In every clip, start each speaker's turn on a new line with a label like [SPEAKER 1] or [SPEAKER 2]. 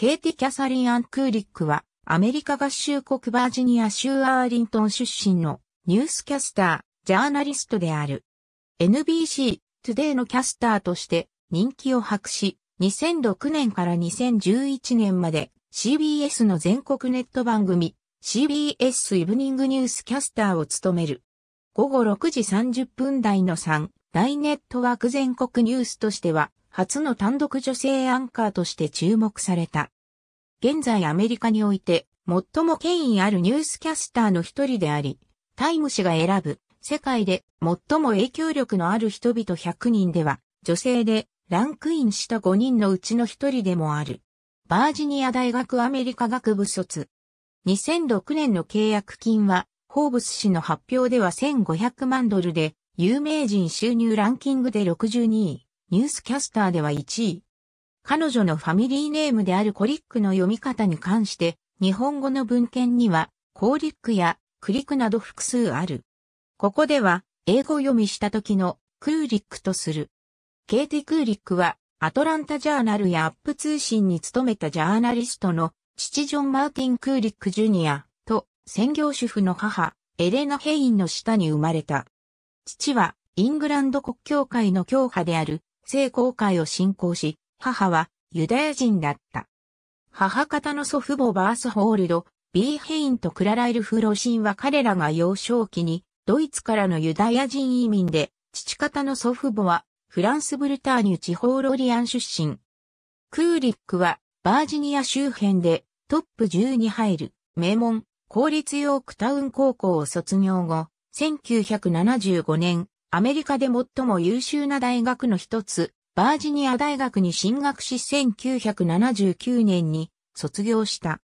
[SPEAKER 1] ケイティ・キャサリン・アン・クーリックは、アメリカ合衆国バージニア州アーリントン出身のニュースキャスター、ジャーナリストである。NBC、トゥデイのキャスターとして人気を博し、2006年から2011年まで CBS の全国ネット番組 CBS イブニングニュースキャスターを務める。午後6時30分台の3大ネットワーク全国ニュースとしては初の単独女性アンカーとして注目された。現在アメリカにおいて最も権威あるニュースキャスターの一人であり、タイム氏が選ぶ世界で最も影響力のある人々100人では女性でランクインした5人のうちの一人でもある。バージニア大学アメリカ学部卒。2006年の契約金は、ホーブス氏の発表では1500万ドルで、有名人収入ランキングで62位。ニュースキャスターでは1位。彼女のファミリーネームであるコリックの読み方に関して、日本語の文献には、コーリックやクリックなど複数ある。ここでは、英語読みした時のクーリックとする。ケイティ・クーリックは、アトランタジャーナルやアップ通信に勤めたジャーナリストの父ジョン・マーティン・クーリック・ジュニアと専業主婦の母、エレナ・ヘインの下に生まれた。父はイングランド国教会の教派である聖公会を信仰し、母はユダヤ人だった。母方の祖父母バースホールド、ビーヘインとクラライル・フロシンは彼らが幼少期にドイツからのユダヤ人移民で、父方の祖父母はフランスブルターニュ地方ロリアン出身。クーリックはバージニア周辺でトップ10に入る名門公立ヨークタウン高校を卒業後、1975年、アメリカで最も優秀な大学の一つ、バージニア大学に進学し1979年に卒業した。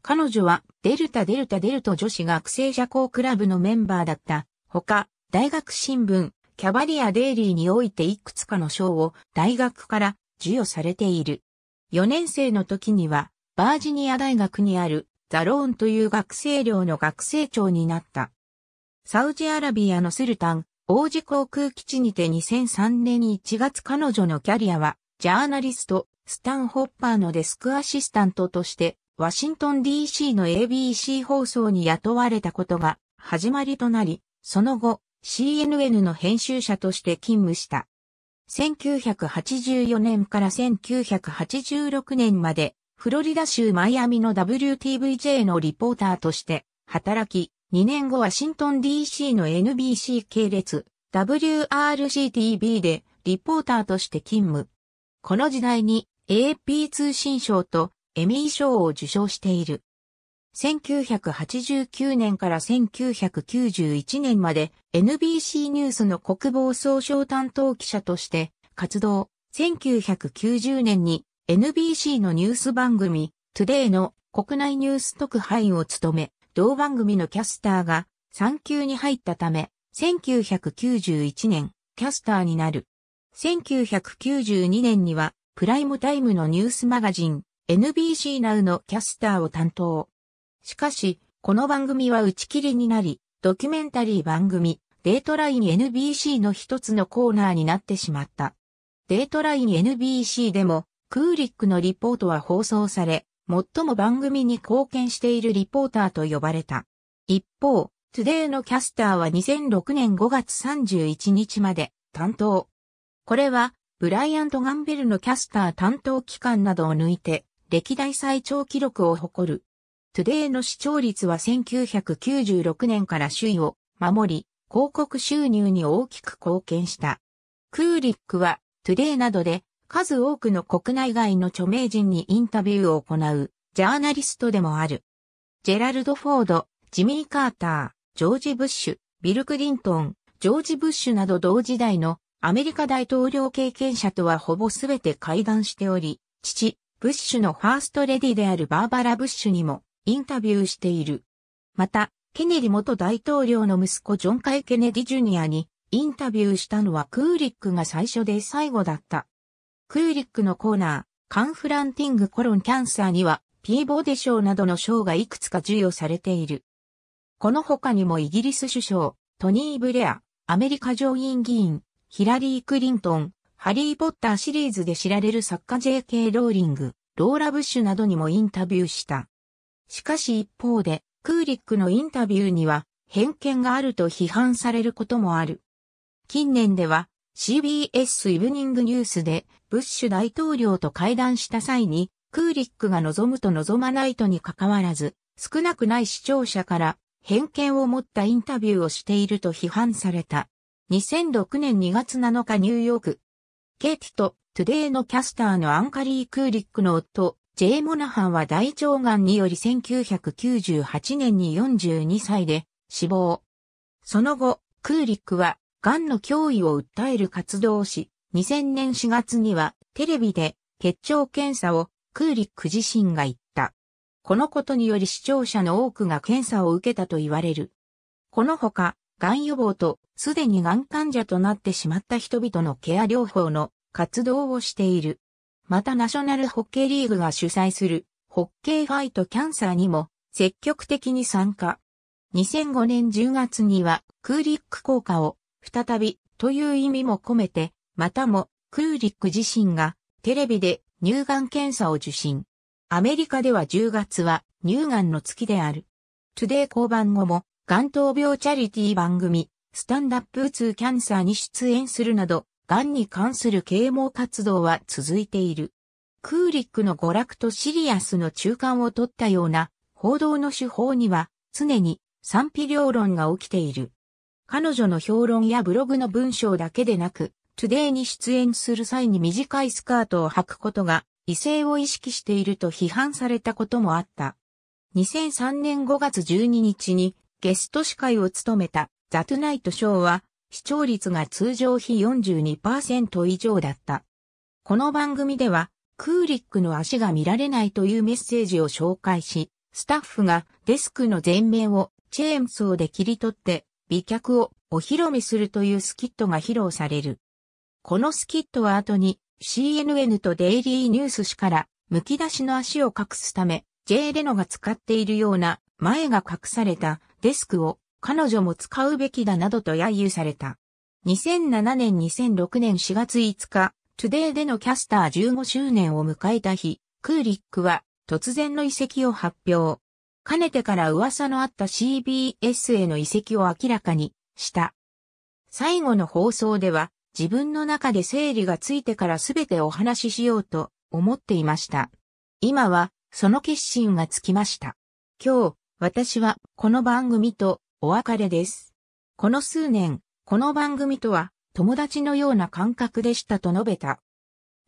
[SPEAKER 1] 彼女はデルタデルタデルト女子学生社交クラブのメンバーだった。ほか、大学新聞、キャバリア・デイリーにおいていくつかの賞を大学から授与されている。4年生の時には、バージニア大学にあるザローンという学生寮の学生長になった。サウジアラビアのスルタン、王子航空基地にて2003年1月彼女のキャリアは、ジャーナリスト、スタン・ホッパーのデスクアシスタントとして、ワシントン DC の ABC 放送に雇われたことが始まりとなり、その後、CNN の編集者として勤務した。1984年から1986年まで、フロリダ州マイアミの WTVJ のリポーターとして働き、2年後ワシントン DC の NBC 系列 WRCTV でリポーターとして勤務。この時代に AP 通信賞とエミー賞を受賞している。1989年から1991年まで NBC ニュースの国防総省担当記者として活動。1990年に NBC のニュース番組トゥデイの国内ニュース特派員を務め、同番組のキャスターが産休に入ったため、1991年キャスターになる。1992年にはプライムタイムのニュースマガジン NBC Now のキャスターを担当。しかし、この番組は打ち切りになり、ドキュメンタリー番組、デートライン NBC の一つのコーナーになってしまった。デートライン NBC でも、クーリックのリポートは放送され、最も番組に貢献しているリポーターと呼ばれた。一方、トゥデイのキャスターは2006年5月31日まで担当。これは、ブライアント・ガンベルのキャスター担当期間などを抜いて、歴代最長記録を誇るトゥデイの視聴率は1996年から首位を守り、広告収入に大きく貢献した。クーリックはトゥデイなどで数多くの国内外の著名人にインタビューを行うジャーナリストでもある。ジェラルド・フォード、ジミー・カーター、ジョージ・ブッシュ、ビル・クリントン、ジョージ・ブッシュなど同時代のアメリカ大統領経験者とはほぼすべて会談しており、父、ブッシュのファーストレディであるバーバラ・ブッシュにもインタビューしている。また、ケネディ元大統領の息子ジョン・カイ・ケネディ・ジュニアにインタビューしたのはクーリックが最初で最後だった。クーリックのコーナー、カンフランティング・コロン・キャンサーには、ピーボーデ賞などの賞がいくつか授与されている。この他にもイギリス首相、トニー・ブレア、アメリカ上院議員、ヒラリー・クリントン、ハリー・ポッターシリーズで知られる作家 J.K. ローリング、ローラ・ブッシュなどにもインタビューした。しかし一方で、クーリックのインタビューには偏見があると批判されることもある。近年では CBS イブニングニュースでブッシュ大統領と会談した際にクーリックが望むと望まないとに関わらず少なくない視聴者から偏見を持ったインタビューをしていると批判された。2006年2月7日ニューヨーク。ケイティとトゥデイのキャスターのアンカリー・クーリックの夫、ジェイ・モナハンは大腸がんにより1998年に42歳で死亡。その後、クーリックは、がんの脅威を訴える活動をし、2000年4月には、テレビで、血腸検査を、クーリック自身が言った。このことにより視聴者の多くが検査を受けたと言われる。このほか、がん予防と、すでにがん患者となってしまった人々のケア療法の活動をしている。またナショナルホッケーリーグが主催するホッケーファイトキャンサーにも積極的に参加。2005年10月にはクーリック効果を再びという意味も込めて、またもクーリック自身がテレビで乳がん検査を受診。アメリカでは10月は乳がんの月である。トゥデイ降板後も、がん闘病チャリティ番組、スタンドアップ・トゥ・キャンサーに出演するなど、がんに関する啓蒙活動は続いている。クーリックの娯楽とシリアスの中間を取ったような報道の手法には常に賛否両論が起きている。彼女の評論やブログの文章だけでなく、トゥデイに出演する際に短いスカートを履くことが異性を意識していると批判されたこともあった。2003年5月12日にゲスト司会を務めたザ・トゥナイトショーは視聴率が通常比42%以上だった。この番組では、クーリックの足が見られないというメッセージを紹介し、スタッフがデスクの前面をチェーンソーで切り取って美脚をお披露目するというスキットが披露される。このスキットは後に CNN とデイリーニュース紙から剥き出しの足を隠すため、J レノが使っているような前が隠されたデスクを彼女も使うべきだなどと揶揄された。2007年2006年4月5日、トゥデイでのキャスター15周年を迎えた日、クーリックは突然の移籍を発表。かねてから噂のあった CBS への移籍を明らかにした。最後の放送では自分の中で整理がついてからすべてお話ししようと思っていました。今はその決心がつきました。今日、私はこの番組とお別れです。この数年、この番組とは友達のような感覚でしたと述べた。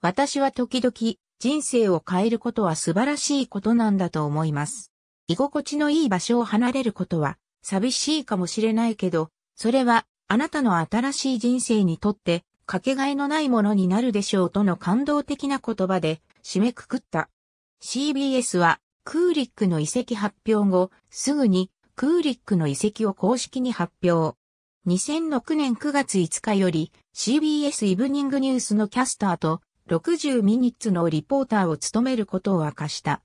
[SPEAKER 1] 私は時々人生を変えることは素晴らしいことなんだと思います。居心地のいい場所を離れることは寂しいかもしれないけど、それはあなたの新しい人生にとってかけがえのないものになるでしょうとの感動的な言葉で締めくくった。CBS はクーリックの移籍発表後、すぐにクーリックの移籍を公式に発表。2006年9月5日より CBS イブニングニュースのキャスターと60ミニッツのリポーターを務めることを明かした。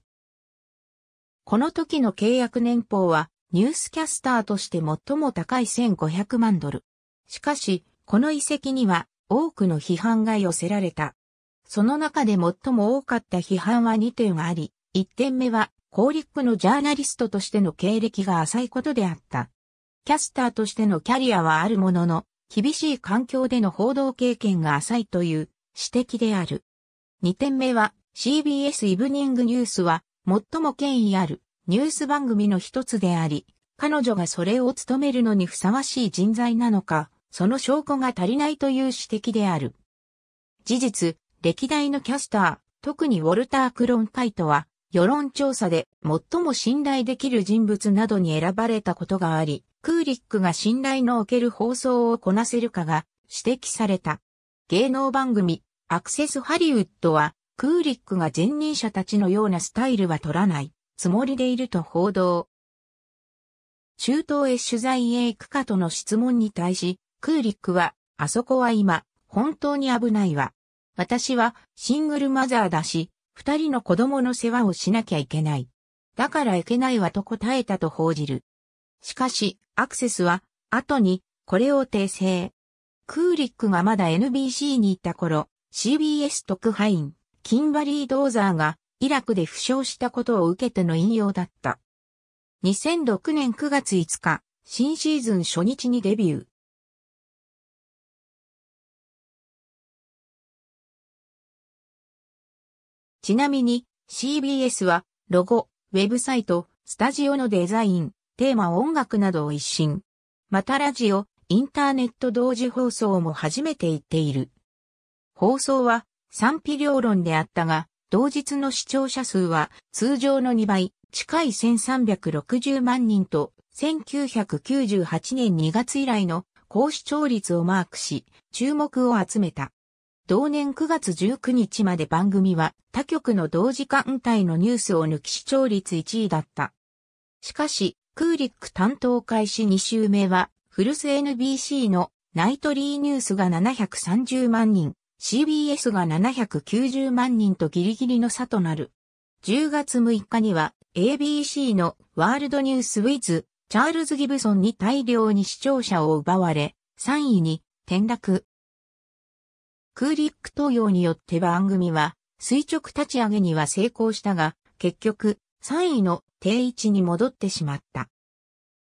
[SPEAKER 1] この時の契約年俸はニュースキャスターとして最も高い1500万ドル。しかし、この移籍には多くの批判が寄せられた。その中で最も多かった批判は2点あり、1点目はコーリックのジャーナリストとしての経歴が浅いことであった。キャスターとしてのキャリアはあるものの、厳しい環境での報道経験が浅いという指摘である。2点目は CBS イブニングニュースは最も権威あるニュース番組の一つであり、彼女がそれを務めるのにふさわしい人材なのか、その証拠が足りないという指摘である。事実、歴代のキャスター、特にウォルター・クロンカイトは、世論調査で最も信頼できる人物などに選ばれたことがあり、クーリックが信頼のおける放送をこなせるかが指摘された。芸能番組、アクセスハリウッドは、クーリックが前任者たちのようなスタイルは取らないつもりでいると報道。中東へ取材へ行くかとの質問に対し、クーリックは、あそこは今、本当に危ないわ。私はシングルマザーだし、二人の子供の世話をしなきゃいけない。だからいけないわと答えたと報じる。しかし、アクセスは、後に、これを訂正。クーリックがまだ NBC にいた頃、CBS 特派員、キンバリー・ドーザーが、イラクで負傷したことを受けての引用だった。2006年9月5日、新シーズン初日にデビュー。ちなみに CBS はロゴ、ウェブサイト、スタジオのデザイン、テーマ音楽などを一新。またラジオ、インターネット同時放送も初めて言っている。放送は賛否両論であったが、同日の視聴者数は通常の2倍、近い1360万人と、1998年2月以来の高視聴率をマークし、注目を集めた。同年9月19日まで番組は他局の同時間帯のニュースを抜き視聴率1位だった。しかし、クーリック担当開始2週目は、フルス NBC のナイトリーニュースが730万人、CBS が790万人とギリギリの差となる。10月6日には ABC のワールドニュースウィズ、チャールズ・ギブソンに大量に視聴者を奪われ、3位に転落。クーリック投与によって番組は垂直立ち上げには成功したが、結局3位の定位置に戻ってしまった。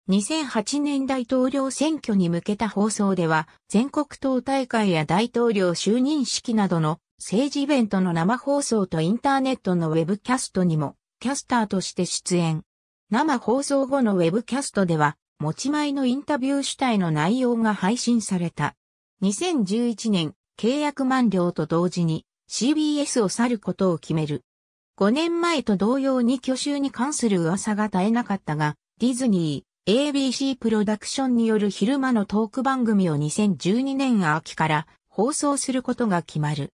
[SPEAKER 1] 2008年大統領選挙に向けた放送では、全国党大会や大統領就任式などの政治イベントの生放送とインターネットのウェブキャストにもキャスターとして出演。生放送後のウェブキャストでは、持ち前のインタビュー主体の内容が配信された。2011年、契約満了と同時に CBS を去ることを決める。5年前と同様に去就に関する噂が絶えなかったが、ディズニー、ABC プロダクションによる昼間のトーク番組を2012年秋から放送することが決まる。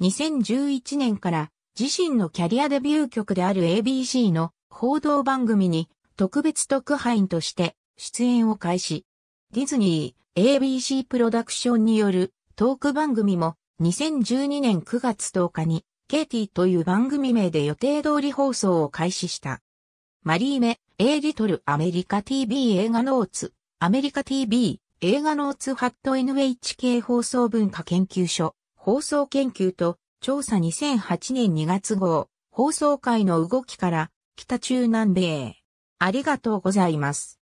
[SPEAKER 1] 2011年から自身のキャリアデビュー曲である ABC の報道番組に特別特派員として出演を開始。ディズニー、ABC プロダクションによるトーク番組も2012年9月10日にケイティという番組名で予定通り放送を開始した。マリーメ、エリトルアメリカ TV 映画ノーツ、アメリカ TV 映画ノーツハット NHK 放送文化研究所、放送研究と調査2008年2月号、放送会の動きから北中南米。ありがとうございます。